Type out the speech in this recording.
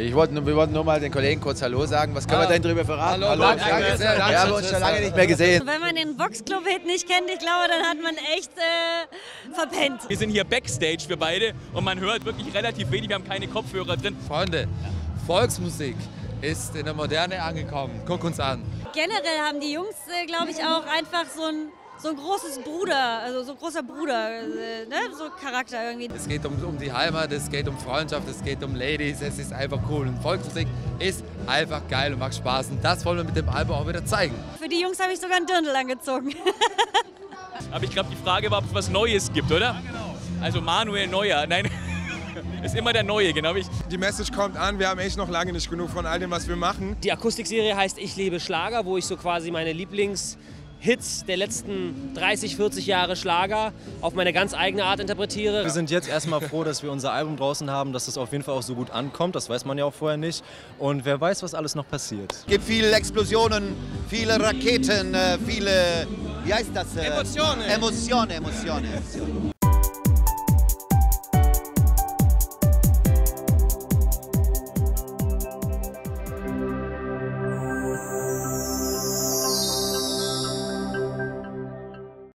Ich wollte, wir wollten nur mal den Kollegen kurz Hallo sagen. Was können wir denn drüber verraten? Hallo, Hallo, danke, danke, sehr, danke, Wir haben uns schon lange nicht mehr gesehen. Wenn man den Boxclub-Hit nicht kennt, ich glaube, dann hat man echt äh, verpennt. Wir sind hier Backstage für beide und man hört wirklich relativ wenig, wir haben keine Kopfhörer drin. Freunde, Volksmusik ist in der Moderne angekommen. Guck uns an. Generell haben die Jungs, äh, glaube ich, auch einfach so ein, so ein großes Bruder, also so ein großer Bruder, äh, ne? so Charakter irgendwie. Es geht um, um die Heimat, es geht um Freundschaft, es geht um Ladies, es ist einfach cool. Und Volksmusik ist einfach geil und macht Spaß. Und das wollen wir mit dem Album auch wieder zeigen. Für die Jungs habe ich sogar einen Dirndl angezogen. Aber ich glaube, die Frage war, ob es was Neues gibt, oder? Also Manuel Neuer, nein, ist immer der Neue, genau wie ich. Die Message kommt an, wir haben echt noch lange nicht genug von all dem, was wir machen. Die Akustikserie heißt Ich liebe Schlager, wo ich so quasi meine Lieblingshits der letzten 30, 40 Jahre Schlager auf meine ganz eigene Art interpretiere. Wir sind jetzt erstmal froh, dass wir unser Album draußen haben, dass das auf jeden Fall auch so gut ankommt. Das weiß man ja auch vorher nicht. Und wer weiß, was alles noch passiert. Es gibt viele Explosionen, viele Raketen, äh, viele, wie heißt das? Emotionen. Emotionen, Emotionen.